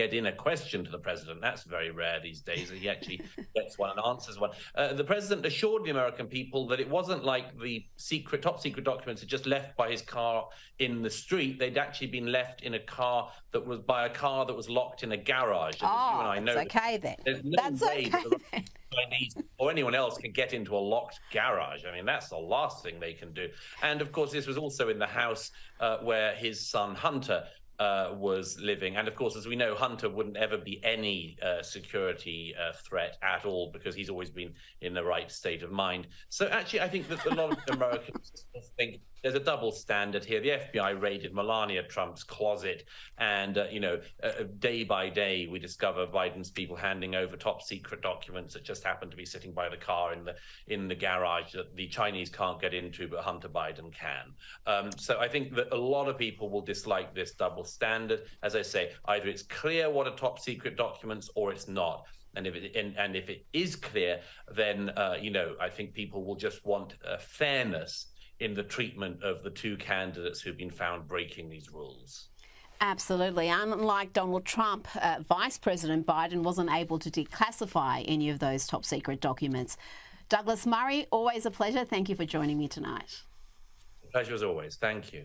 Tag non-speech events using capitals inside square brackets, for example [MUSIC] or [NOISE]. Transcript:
get in a question to the president. That's very rare these days. He actually [LAUGHS] gets one and answers one. Uh, the president assured the American people that it wasn't like the secret, top secret documents had just left by his car in the street. They'd actually been left in a car that was by a car that was locked in a garage. And oh, you and I know, okay then. No that's okay. That Chinese or anyone else can get into a locked garage. I mean, that's the last thing they can do. And of course, this was also in the house uh, where his son Hunter uh, was living. And of course, as we know, Hunter wouldn't ever be any uh, security uh, threat at all because he's always been in the right state of mind. So actually, I think that a lot of [LAUGHS] Americans think there's a double standard here. The FBI raided Melania Trump's closet, and uh, you know, uh, uh, day by day we discover Biden's people handing over top secret documents that just happen to be sitting by the car in the in the garage that the Chinese can't get into, but Hunter Biden can. Um, so I think that a lot of people will dislike this double standard. As I say, either it's clear what are top secret documents or it's not. And if it and, and if it is clear, then uh, you know I think people will just want uh, fairness in the treatment of the two candidates who've been found breaking these rules. Absolutely. Unlike Donald Trump, uh, Vice President Biden wasn't able to declassify any of those top secret documents. Douglas Murray, always a pleasure. Thank you for joining me tonight. Pleasure as always. Thank you.